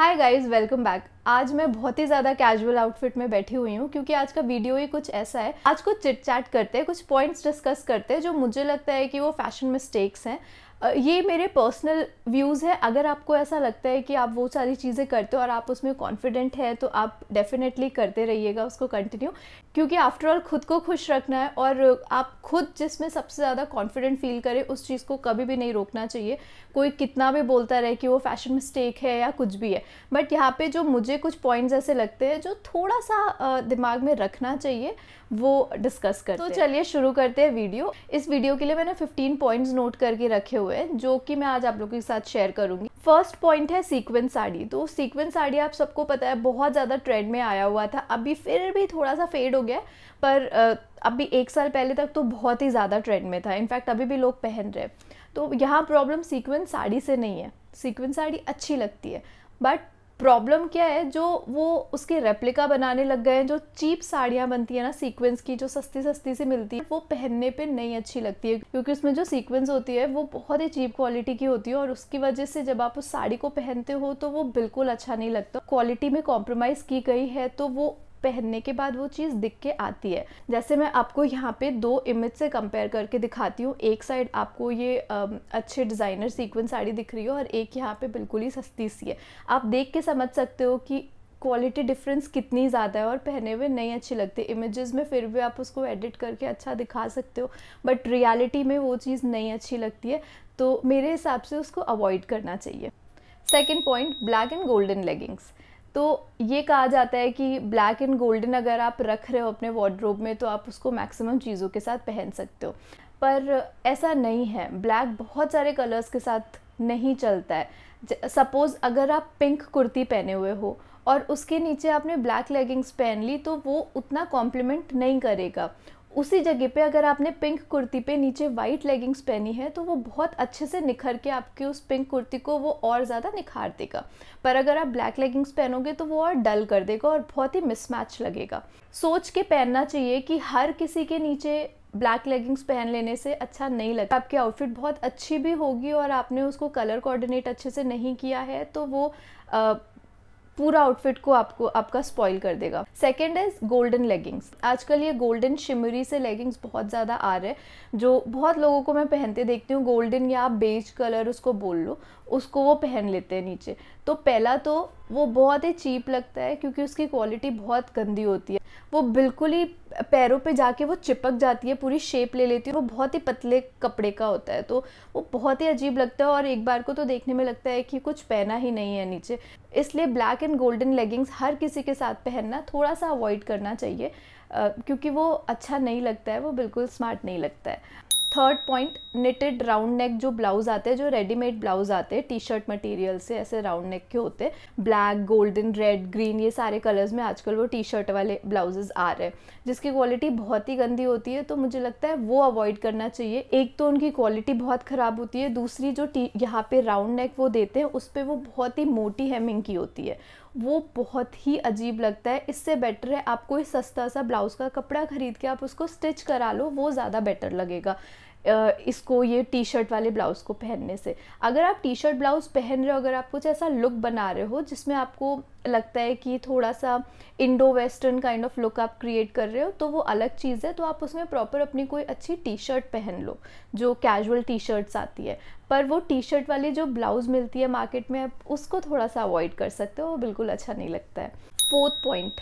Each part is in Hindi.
हाय गाइस वेलकम बैक आज मैं बहुत ही ज़्यादा कैजुअल आउटफिट में बैठी हुई हूँ क्योंकि आज का वीडियो ही कुछ ऐसा है। आज कुछ चिट चैट करते हैं, कुछ पॉइंट्स डिस्कस करते हैं जो मुझे लगता है कि वो फ़ैशन मिस्टेक्स हैं। ये मेरे पर्सनल व्यूज़ है। अगर आपको ऐसा लगता है कि आप वो सारी चीज़ें करते हो और आप उसमें कॉन्फिडेंट है तो आप डेफिनेटली करते रहिएगा उसको कंटिन्यू क्योंकि आफ्टर ऑल खुद को खुश रखना है और आप खुद जिसमें सबसे ज़्यादा कॉन्फिडेंट फील करें, उस चीज़ को कभी भी नहीं रोकना चाहिए। कोई कितना भी बोलता रहे कि वो फ़ैशन मिस्टेक है या कुछ भी है। बट यहाँ पे जो मुझे कुछ पॉइंट्स ऐसे लगते हैं, जो थोड़ा सा दिमाग में रखना चाहिए, वो डिस्कस करते तो चलिए शुरू करते हैं वीडियो इस वीडियो के लिए मैंने 15 पॉइंट्स नोट करके रखे हुए हैं, जो कि मैं आज आप लोगों के साथ शेयर करूँगी। फ़र्स्ट पॉइंट है सीक्वेंस साड़ी। तो सीक्वेंस साड़ी आप सबको पता है, बहुत ज़्यादा ट्रेंड में आया हुआ था। अभी फिर भी थोड़ा सा फेड हो गया पर अभी एक साल पहले तक तो बहुत ही ज़्यादा ट्रेंड में था। इनफैक्ट अभी भी लोग पहन रहे तो यहाँ प्रॉब्लम सीक्वेंस साड़ी से नहीं है। सीक्वेंस साड़ी अच्छी लगती है। बट प्रॉब्लम क्या है, जो वो उसके रेप्लिका बनाने लग गए हैं, जो चीप साड़ियाँ बनती है ना सीक्वेंस की, जो सस्ती सस्ती से मिलती है, वो पहनने पे नहीं अच्छी लगती है, क्योंकि उसमें जो सीक्वेंस होती है, वो बहुत ही चीप क्वालिटी की होती है और उसकी वजह से जब आप उस साड़ी को पहनते हो तो वो बिल्कुल अच्छा नहीं लगता। क्वालिटी में कॉम्प्रोमाइज़ की गई है तो वो पहनने के बाद वो चीज़ दिख के आती है। जैसे मैं आपको यहाँ पे दो इमेज से कंपेयर करके दिखाती हूँ। एक साइड आपको ये अच्छे डिज़ाइनर सीक्वेंस साड़ी दिख रही है और एक यहाँ पे बिल्कुल ही सस्ती सी है। आप देख के समझ सकते हो कि क्वालिटी डिफरेंस कितनी ज़्यादा है और पहने हुए नहीं अच्छी लगती। इमेजेस में फिर भी आप उसको एडिट करके अच्छा दिखा सकते हो बट रियलिटी में वो चीज़ नहीं अच्छी लगती है। तो मेरे हिसाब से उसको अवॉइड करना चाहिए। Second point black and golden leggings तो ये कहा जाता है कि ब्लैक एंड गोल्डन अगर आप रख रहे हो अपने वार्ड्रोब में तो आप उसको मैक्सिमम चीज़ों के साथ पहन सकते हो। पर ऐसा नहीं है। ब्लैक बहुत सारे कलर्स के साथ नहीं चलता है। सपोज़ अगर आप पिंक कुर्ती पहने हुए हो और उसके नीचे आपने ब्लैक लेगिंग्स पहन ली तो वो उतना कॉम्प्लीमेंट नहीं करेगा। उसी जगह पे अगर आपने पिंक कुर्ती पे नीचे वाइट लेगिंग्स पहनी है तो वो बहुत अच्छे से निखर के आपकी उस पिंक कुर्ती को वो और ज़्यादा निखार देगा। पर अगर आप ब्लैक लेगिंग्स पहनोगे तो वो और डल कर देगा और बहुत ही मिसमैच लगेगा। सोच के पहनना चाहिए कि हर किसी के नीचे ब्लैक लेगिंग्स पहन लेने से अच्छा नहीं लगता। आपकी आउटफिट बहुत अच्छी भी होगी और आपने उसको कलर कोऑर्डिनेट अच्छे से नहीं किया है तो वो आ, पूरा आउटफिट को आपको, आपका स्पॉइल कर देगा। सेकेंड इज़ गोल्डन लेगिंग्स आजकल ये गोल्डन शिमरी से लेगिंग्स बहुत ज़्यादा आ रहे हैं, जो बहुत लोगों को मैं पहनते देखती हूँ गोल्डन या आप बेज कलर उसको बोल लो, उसको वो पहन लेते हैं नीचे। तो पहला तो वो बहुत ही चीप लगता है, क्योंकि उसकी क्वालिटी बहुत गंदी होती है। वो बिल्कुल ही पैरों पे जाके वो चिपक जाती है, पूरी शेप ले लेती है, वो बहुत ही पतले कपड़े का होता है। तो वो बहुत ही अजीब लगता है और एक बार को तो देखने में लगता है कि कुछ पहना ही नहीं है नीचे। इसलिए ब्लैक एंड गोल्डन लेगिंग्स हर किसी के साथ पहनना थोड़ा सा अवॉइड करना चाहिए क्योंकि वो अच्छा नहीं लगता है, वो बिल्कुल स्मार्ट नहीं लगता है। Third point knitted round neck जो ब्लाउज आते हैं, जो रेडीमेड ब्लाउज आते हैं टी शर्ट मटेरियल से ऐसे राउंड नेक के होते हैं ब्लैक गोल्डन रेड ग्रीन ये सारे कलर्स में आजकल वो टी शर्ट वाले ब्लाउजेज आ रहे हैं। जिसकी क्वालिटी बहुत ही गंदी होती है तो मुझे लगता है वो अवॉइड करना चाहिए। एक तो उनकी क्वालिटी बहुत ख़राब होती है, दूसरी जो टी यहाँ पे राउंड नेक वो देते हैं, उस पर वो बहुत ही मोटी हेमिंग की होती है। वो बहुत ही अजीब लगता है, इससे बेटर है आप कोई सस्ता सा ब्लाउज़ का कपड़ा ख़रीद के आप उसको स्टिच करा लो, वो ज़्यादा बेटर लगेगा। इसको, ये टी शर्ट वाले ब्लाउज़ को पहनने से। अगर आप टी शर्ट ब्लाउज़ पहन रहे हो, अगर आप कुछ ऐसा लुक बना रहे हो, जिसमें आपको लगता है कि थोड़ा सा Indo western kind of look आप क्रिएट कर रहे हो तो वो अलग चीज़ है तो आप उसमें प्रॉपर अपनी कोई अच्छी टी शर्ट पहन लो, जो कैजुअल टी शर्ट्स आती है। पर वो टी शर्ट वाली जो ब्लाउज़ मिलती है मार्केट में, आप उसको थोड़ा सा अवॉइड कर सकते हो, वो बिल्कुल अच्छा नहीं लगता है। Fourth point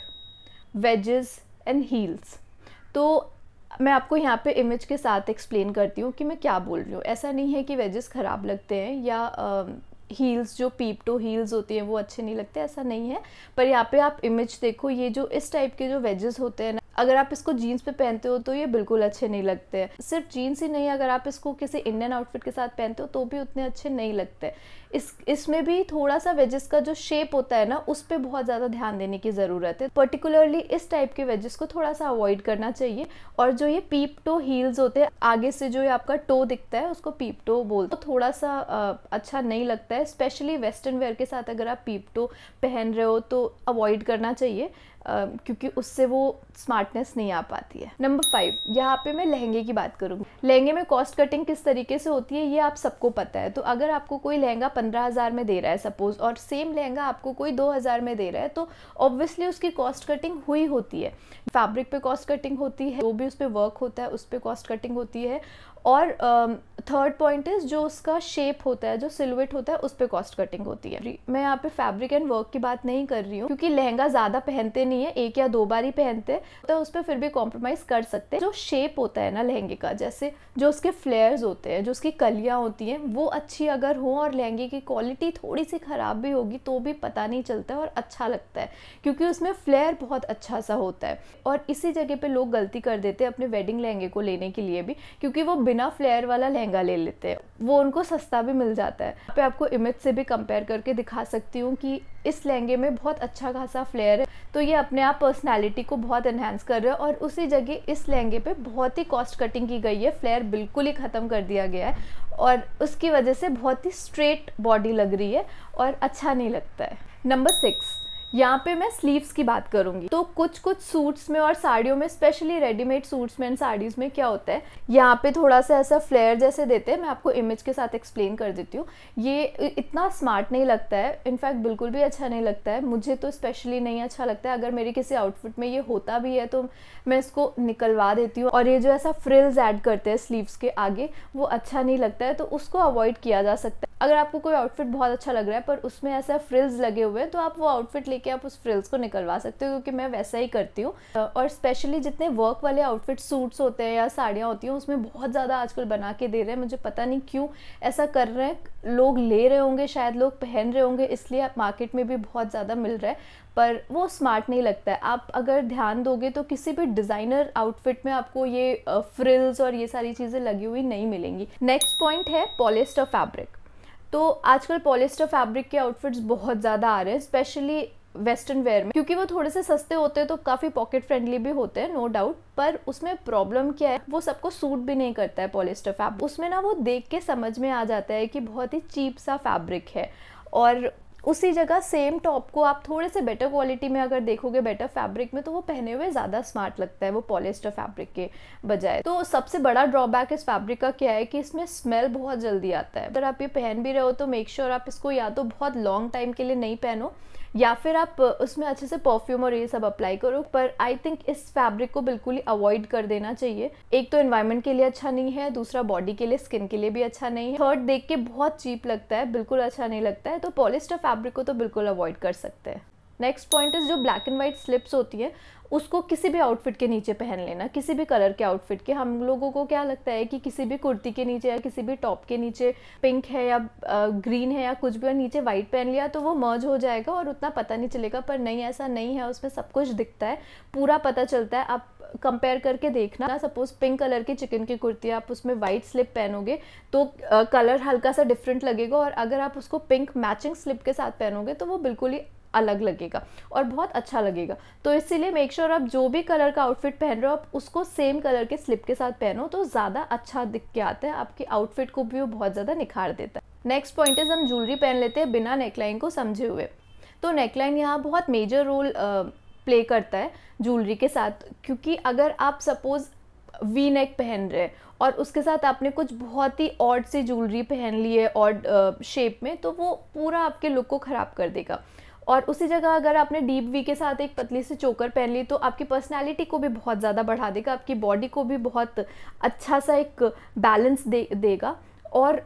wedges and heels तो मैं आपको यहाँ पे इमेज के साथ एक्सप्लेन करती हूँ कि मैं क्या बोल रही हूँ। ऐसा नहीं है कि वेजेस ख़राब लगते हैं या हील्स जो पीप टो हील्स होती हैं वो अच्छे नहीं लगते, ऐसा नहीं है। पर यहाँ पे आप इमेज देखो, ये जो इस टाइप के जो वेजेस होते हैं ना अगर आप इसको जीन्स पे पहनते हो तो ये बिल्कुल अच्छे नहीं लगते। हैं सिर्फ़ जीन्स ही नहीं अगर आप इसको किसी इंडियन आउटफिट के साथ पहनते हो तो भी उतने अच्छे नहीं लगते। इस इसमें भी थोड़ा सा वेजेस का जो शेप होता है ना उस पर बहुत ज़्यादा ध्यान देने की ज़रूरत है। पर्टिकुलरली इस टाइप के वेजेस को थोड़ा सा अवॉइड करना चाहिए। और जो ये पीप टो हील्स होते हैं आगे से जो ये आपका टो दिखता है उसको पीप टो बोलते तो थोड़ा सा आ, अच्छा नहीं लगता है। स्पेशली वेस्टर्न वेयर के साथ अगर आप पीप टो पहन रहे हो तो अवॉइड करना चाहिए। क्योंकि उससे वो स्मार्टनेस नहीं आ पाती है। नंबर फाइव यहाँ पे मैं लहंगे की बात करूँगी। लहंगे में कॉस्ट कटिंग किस तरीके से होती है, ये आप सबको पता है। तो अगर आपको कोई लहंगा पंद्रह हज़ार में दे रहा है सपोज़ और सेम लहंगा आपको कोई दो हज़ार में दे रहा है तो ऑब्वियसली उसकी कॉस्ट कटिंग हुई होती है। फैब्रिक पे कॉस्ट कटिंग होती है, जो भी उस पर वर्क होता है, उस पर कॉस्ट कटिंग होती है। और थर्ड पॉइंट इज़ जो उसका शेप होता है, जो सिलवेट होता है, उस पर कॉस्ट कटिंग होती है। मैं यहाँ पे फैब्रिक एंड वर्क की बात नहीं कर रही हूँ, क्योंकि लहंगा ज़्यादा पहनते नहीं है, एक या दो बार ही पहनते तो उस पर फिर भी कॉम्प्रोमाइज़ कर सकते हैं। जो शेप होता है ना लहंगे का, जैसे जो उसके फ्लेयर्स होते हैं, जो उसकी कलियाँ होती हैं, वो अच्छी अगर हो और लहंगे की क्वालिटी थोड़ी सी ख़राब भी होगी तो भी पता नहीं चलता है और अच्छा लगता है, क्योंकि उसमें फ्लेयर बहुत अच्छा सा होता है। और इसी जगह पर लोग गलती कर देते हैं अपने वेडिंग लहंगे को लेने के लिए भी, क्योंकि वो बिना फ्लेयर वाला लहंगा ले लेते हैं। वो उनको सस्ता भी मिल जाता है। पे आपको इमेज से भी कंपेयर करके दिखा सकती हूँ कि इस लहंगे में बहुत अच्छा खासा फ्लेयर है तो ये अपने आप पर्सनैलिटी को बहुत इन्हेंस कर रहा है और उसी जगह इस लहंगे पे बहुत ही कॉस्ट कटिंग की गई है। फ्लेयर बिल्कुल ही ख़त्म कर दिया गया है और उसकी वजह से बहुत ही स्ट्रेट बॉडी लग रही है और अच्छा नहीं लगता है। नंबर सिक्स यहाँ पे मैं स्लीव्स की बात करूँगी। तो कुछ कुछ सूट्स में और साड़ियों में स्पेशली रेडीमेड सूट्स में एंड साड़ीज़ में क्या होता है? यहाँ पे थोड़ा सा ऐसा फ्लेयर जैसे देते हैं, मैं आपको इमेज के साथ एक्सप्लेन कर देती हूँ। ये इतना स्मार्ट नहीं लगता है। इनफैक्ट बिल्कुल भी अच्छा नहीं लगता है। मुझे तो स्पेशली नहीं अच्छा लगता है। अगर मेरे किसी आउटफिट में ये होता भी है तो मैं इसको निकलवा देती हूँ। और ये जो ऐसा फ्रिल्स ऐड करते हैं स्लीव्स के आगे, वो अच्छा नहीं लगता है तो उसको अवॉइड किया जा सकता है। अगर आपको कोई आउटफिट बहुत अच्छा लग रहा है, पर उसमें ऐसा फ्रिल्स लगे हुए हैं तो आप वो आउटफिट लेके आप उस फ्रिल्स को निकलवा सकते हो, क्योंकि मैं वैसा ही करती हूँ। और स्पेशली जितने वर्क वाले आउटफिट सूट्स होते हैं या साड़ियाँ होती हैं, उसमें बहुत ज़्यादा आजकल बना के दे रहे हैं। मुझे पता नहीं क्यों ऐसा कर रहे हैं। लोग ले रहे होंगे, शायद लोग पहन रहे होंगे, इसलिए आप मार्केट में भी बहुत ज़्यादा मिल रहा है। पर वो स्मार्ट नहीं लगता है। आप अगर ध्यान दोगे तो किसी भी डिज़ाइनर आउटफिट में आपको ये फ्रिल्स और ये सारी चीज़ें लगी हुई नहीं मिलेंगी। नेक्स्ट पॉइंट है पॉलिस्टर फैब्रिक तो आजकल पॉलिस्टर फैब्रिक के आउटफिट्स बहुत ज़्यादा आ रहे हैं स्पेशली वेस्टर्न वेयर में, क्योंकि वो थोड़े से सस्ते होते हैं तो काफ़ी पॉकेट फ्रेंडली भी होते हैं नो डाउट पर उसमें प्रॉब्लम क्या है, वो सबको सूट भी नहीं करता है पॉलिस्टर फैब्रिक उसमें ना वो देख के समझ में आ जाता है कि बहुत ही चीप सा फैब्रिक है। और उसी जगह सेम टॉप को आप थोड़े से बेटर क्वालिटी में अगर देखोगे बेटर फैब्रिक में तो वो पहने हुए ज़्यादा स्मार्ट लगता है, वो पॉलिस्टर फैब्रिक के बजाय। तो सबसे बड़ा ड्रॉबैक इस फैब्रिक का क्या है कि इसमें स्मेल बहुत जल्दी आता है। अगर आप ये पहन भी रहे हो तो मेक श्योर sure आप इसको या तो बहुत लॉन्ग टाइम के लिए नहीं पहनो या फिर आप उसमें अच्छे से परफ्यूम और ये सब अप्लाई करो, पर आई थिंक इस फैब्रिक को बिल्कुल ही अवॉइड कर देना चाहिए। एक तो इन्वायरमेंट के लिए अच्छा नहीं है, दूसरा बॉडी के लिए स्किन के लिए भी अच्छा नहीं है। थर्ड देख के बहुत चीप लगता है, बिल्कुल अच्छा नहीं लगता है तो पॉलिस्टर फैब्रिक को तो बिल्कुल अवॉइड कर सकते हैं। नेक्स्ट पॉइंट इज़ जो ब्लैक एंड व्हाइट स्लिप्स होती है उसको किसी भी आउटफिट के नीचे पहन लेना, किसी भी कलर के आउटफिट के। हम लोगों को क्या लगता है कि किसी भी कुर्ती के नीचे या किसी भी टॉप के नीचे पिंक है या ग्रीन है या कुछ भी, और नीचे वाइट पहन लिया तो वो मर्ज हो जाएगा और उतना पता नहीं चलेगा, पर नहीं, ऐसा नहीं है। उसमें सब कुछ दिखता है, पूरा पता चलता है। आप कंपेयर करके देखना सपोज़ पिंक कलर की चिकन की कुर्ती, आप उसमें वाइट स्लिप पहनोगे तो कलर हल्का सा डिफरेंट लगेगा, और अगर आप उसको पिंक मैचिंग स्लिप के साथ पहनोगे तो वो बिल्कुल ही अलग लगेगा और बहुत अच्छा लगेगा। तो इसीलिए मेक श्योर आप जो भी कलर का आउटफिट पहन रहे हो, आप उसको सेम कलर के स्लिप के साथ पहनो तो ज़्यादा अच्छा दिख के आता है, आपके आउटफिट को भी वो बहुत ज़्यादा निखार देता है। नेक्स्ट पॉइंट इज़ हम ज्वेलरी पहन लेते हैं बिना नेकलाइन को समझे हुए। तो नेकलाइन यहाँ बहुत मेजर रोल प्ले करता है ज्वेलरी के साथ, क्योंकि अगर आप सपोज़ वी नेक पहन रहे हैं और उसके साथ आपने कुछ बहुत ही ऑड सी ज्वेलरी पहन ली है ऑड शेप में तो वो पूरा आपके लुक को ख़राब कर देगा। और उसी जगह अगर आपने डीप वी के साथ एक पतली सी चोकर पहन ली तो आपकी पर्सनैलिटी को भी बहुत ज़्यादा बढ़ा देगा, आपकी बॉडी को भी बहुत अच्छा सा एक बैलेंस दे, देगा और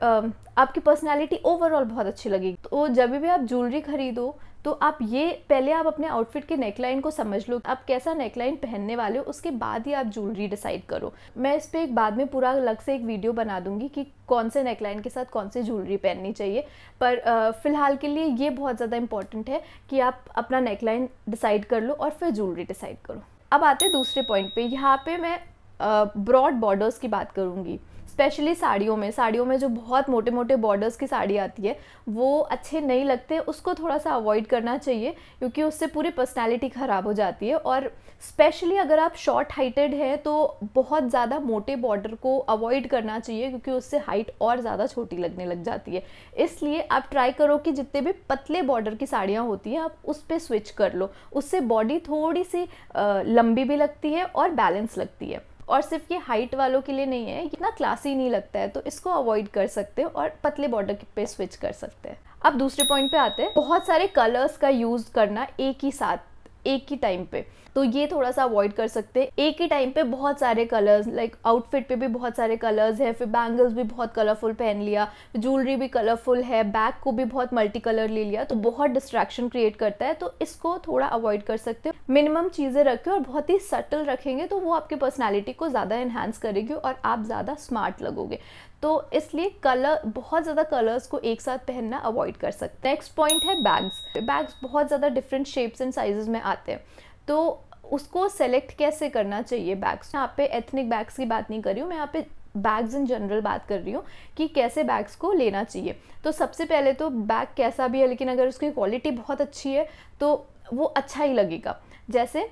आपकी पर्सनैलिटी ओवरऑल बहुत अच्छी लगेगी। तो जब भी आप ज्वेलरी खरीदो तो आप ये पहले आप अपने आउटफिट के नेकलाइन को समझ लो आप कैसा नेकलाइन पहनने वाले हो, उसके बाद ही आप ज्वेलरी डिसाइड करो। मैं इस पर एक बाद में पूरा अलग से एक वीडियो बना दूँगी कि कौन से नेकलाइन के साथ कौन सी ज्वेलरी पहननी चाहिए। पर फ़िलहाल के लिए ये बहुत ज़्यादा इंपॉर्टेंट है कि आप अपना नेकलाइन डिसाइड कर लो और फिर ज्वेलरी डिसाइड करो। अब आते हैं दूसरे पॉइंट पे। यहाँ पे मैं ब्रॉड बॉर्डर्स की बात करूँगी। स्पेशली साड़ियों में साड़ियों में जो बहुत मोटे मोटे बॉर्डर्स की साड़ी आती है, वो अच्छे नहीं लगते, उसको थोड़ा सा अवॉइड करना चाहिए, क्योंकि उससे पूरी पर्सनैलिटी ख़राब हो जाती है और स्पेशली अगर आप शॉर्ट हाइटेड हैं तो बहुत ज़्यादा मोटे बॉर्डर को अवॉइड करना चाहिए, क्योंकि उससे हाइट और ज़्यादा छोटी लगने लग जाती है। इसलिए आप ट्राई करो कि जितने भी पतले बॉर्डर की साड़ियाँ होती हैं, आप उस पर स्विच कर लो। उससे बॉडी थोड़ी सी लंबी भी लगती है और बैलेंस लगती है। और सिर्फ़ ये हाइट वालों के लिए नहीं है, इतना क्लासी नहीं लगता है तो इसको अवॉइड कर सकते हो और पतले बॉर्डर पे स्विच कर सकते हैं। अब दूसरे पॉइंट पे आते हैं। बहुत सारे कलर्स का यूज़ करना एक ही साथ एक ही टाइम पे। तो ये थोड़ा सा अवॉइड कर सकते हैं। एक ही टाइम पे बहुत सारे कलर्स लाइक आउटफिट पे भी बहुत सारे कलर्स है, फिर बैंगल्स भी बहुत कलरफुल पहन लिया ज्वेलरी भी कलरफुल है बैग को भी बहुत मल्टी कलर ले लिया तो बहुत डिस्ट्रैक्शन क्रिएट करता है तो इसको थोड़ा अवॉइड कर सकते हो। मिनिमम चीज़ें रखें और बहुत ही सटल रखेंगे तो वो आपकी पर्सनैलिटी को ज़्यादा इन्हांस करेगी और आप ज़्यादा स्मार्ट लगोगे। तो इसलिए कलर बहुत ज़्यादा कलर्स को एक साथ पहनना अवॉइड कर सकते हैं। नेक्स्ट पॉइंट है बैग्स बैग्स बहुत ज़्यादा डिफरेंट शेप्स एंड साइजेस में आते हैं। तो उसको सेलेक्ट कैसे करना चाहिए बैग्स यहाँ पे एथनिक बैग्स की बात नहीं कर रही हूँ, मैं यहाँ पे बैग्स इन जनरल बात कर रही हूँ कि कैसे बैग्स को लेना चाहिए। तो सबसे पहले तो बैग कैसा भी है, लेकिन अगर उसकी क्वालिटी बहुत अच्छी है तो वो अच्छा ही लगेगा। जैसे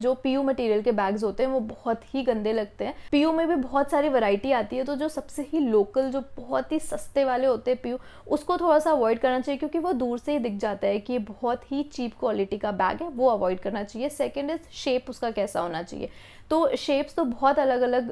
जो पीयू मटेरियल के बैग्स होते हैं, वो बहुत ही गंदे लगते हैं। पीयू में भी बहुत सारी वैरायटी आती है तो जो सबसे ही लोकल जो बहुत ही सस्ते वाले होते हैं पीयू, उसको थोड़ा सा अवॉइड करना चाहिए, क्योंकि वो दूर से ही दिख जाता है कि ये बहुत ही चीप क्वालिटी का बैग है, वो अवॉइड करना चाहिए। सेकेंड इज़ शेप उसका कैसा होना चाहिए। तो शेप्स तो बहुत अलग अलग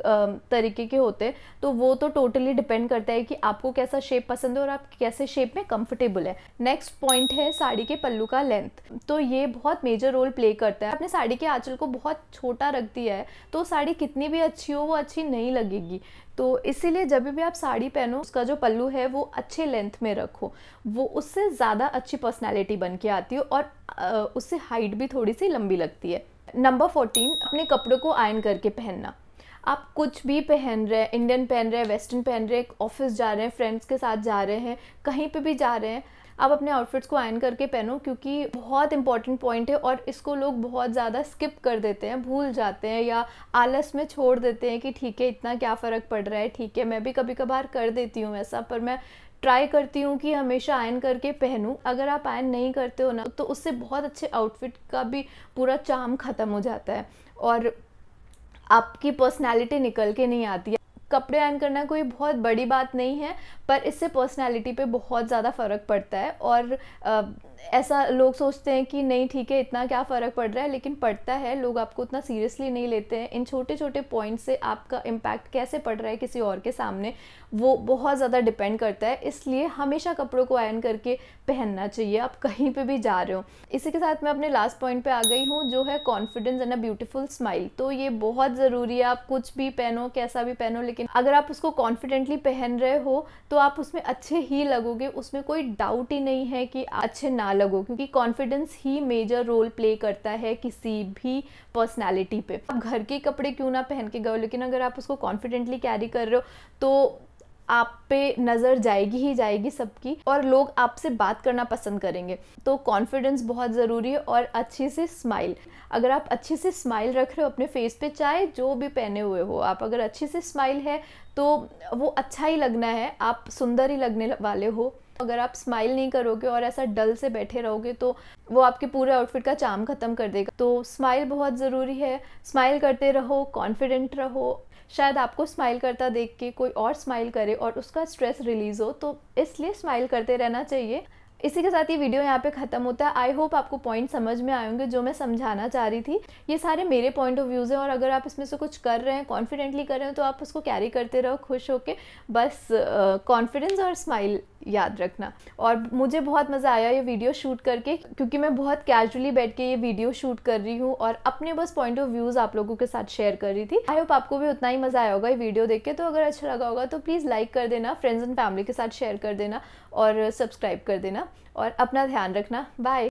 तरीके के होते हैं तो वो तो टोटली डिपेंड करता है कि आपको कैसा शेप पसंद है और आप कैसे शेप में कंफर्टेबल है। नेक्स्ट पॉइंट है साड़ी के पल्लू का लेंथ तो ये बहुत मेजर रोल प्ले करता है। अपने साड़ी के आंचल को बहुत छोटा रख दिया है तो साड़ी कितनी भी अच्छी हो वो अच्छी नहीं लगेगी। तो इसीलिए जब भी आप साड़ी पहनो, उसका जो पल्लू है वो अच्छे लेंथ में रखो। वो उससे ज़्यादा अच्छी पर्सनैलिटी बन के आती है और उससे हाइट भी थोड़ी सी लंबी लगती है। नंबर फोर्टीन अपने कपड़ों को आयन करके पहनना। आप कुछ भी पहन रहे हैं इंडियन पहन रहे हैं वेस्टर्न पहन रहे हैं ऑफ़िस जा रहे हैं फ्रेंड्स के साथ जा रहे हैं, कहीं पे भी जा रहे हैं आप अपने आउटफिट्स को आयन करके पहनो, क्योंकि बहुत इंपॉर्टेंट पॉइंट है और इसको लोग बहुत ज़्यादा स्किप कर देते हैं, भूल जाते हैं या आलस में छोड़ देते हैं कि ठीक है, इतना क्या फ़र्क पड़ रहा है, ठीक है, मैं भी कभी कभार कर देती हूँ ऐसा, पर मैं ट्राई करती हूँ कि हमेशा आयन करके पहनूँ। अगर आप आयन नहीं करते हो ना तो उससे बहुत अच्छे आउटफिट का भी पूरा चाम ख़त्म हो जाता है और आपकी पर्सनैलिटी निकल के नहीं आती। कपड़े आयन करना कोई बहुत बड़ी बात नहीं है, पर इससे पर्सनैलिटी पे बहुत ज़्यादा फ़र्क पड़ता है और ऐसा लोग सोचते हैं कि नहीं, ठीक है, इतना क्या फ़र्क पड़ रहा है, लेकिन पड़ता है। लोग आपको उतना सीरियसली नहीं लेते हैं। इन छोटे छोटे पॉइंट से आपका इम्पैक्ट कैसे पड़ रहा है किसी और के सामने, वो बहुत ज़्यादा डिपेंड करता है। इसलिए हमेशा कपड़ों को आयन करके पहनना चाहिए। आप कहीं पर भी जा रहे हो। इसी के साथ मैं अपने लास्ट पॉइंट पर आ गई हूँ, जो है confidence and a beautiful smile तो ये बहुत ज़रूरी है, आप कुछ भी पहनो, कैसा भी पहनो, लेकिन अगर आप उसको कॉन्फिडेंटली पहन रहे हो तो आप उसमें अच्छे ही लगोगे। उसमें कोई डाउट ही नहीं है कि अच्छे ना लगो क्योंकि कॉन्फिडेंस ही मेजर रोल प्ले करता है किसी भी पर्सनैलिटी पे। आप घर के कपड़े क्यों ना पहन के गए लेकिन अगर आप उसको कॉन्फिडेंटली कैरी कर रहे हो तो आप पे नज़र जाएगी ही जाएगी सबकी, और लोग आपसे बात करना पसंद करेंगे। तो कॉन्फिडेंस बहुत ज़रूरी है और अच्छे से स्माइल अगर आप अच्छे से स्माइल रख रहे हो अपने फेस पे, चाहे जो भी पहने हुए हो आप, अगर अच्छे से स्माइल है तो वो अच्छा ही लगना है। आप सुंदर ही लगने वाले हो। अगर आप स्माइल नहीं करोगे और ऐसा डल से बैठे रहोगे तो वो आपके पूरे आउटफिट का चाम ख़त्म कर देगा। तो स्माइल बहुत ज़रूरी है। स्माइल करते रहो कॉन्फिडेंट रहो। शायद आपको स्माइल करता देख के कोई और स्माइल करे और उसका स्ट्रेस रिलीज़ हो तो इसलिए स्माइल करते रहना चाहिए। इसी के साथ ये वीडियो यहाँ पे ख़त्म होता है। आई होप आपको पॉइंट समझ में आएँगे जो मैं समझाना चाह रही थी। ये सारे मेरे पॉइंट ऑफ़ व्यूज़ हैं और अगर आप इसमें से कुछ कर रहे हैं कॉन्फिडेंटली कर रहे हैं तो आप उसको कैरी करते रहो, खुश होके। बस कॉन्फिडेंस और स्माइल याद रखना। और मुझे बहुत मज़ा आया ये वीडियो शूट करके, क्योंकि मैं बहुत कैजुअली बैठ के ये वीडियो शूट कर रही हूँ और अपने बस पॉइंट ऑफ़ व्यूज़ आप लोगों के साथ शेयर कर रही थी। आई होप आपको भी उतना ही मज़ा आया होगा ये वीडियो देख के। तो अगर अच्छा लगा होगा तो प्लीज़ लाइक कर देना फ्रेंड्स एंड फैमिली के साथ शेयर कर देना और सब्सक्राइब कर देना। और अपना ध्यान रखना। बाय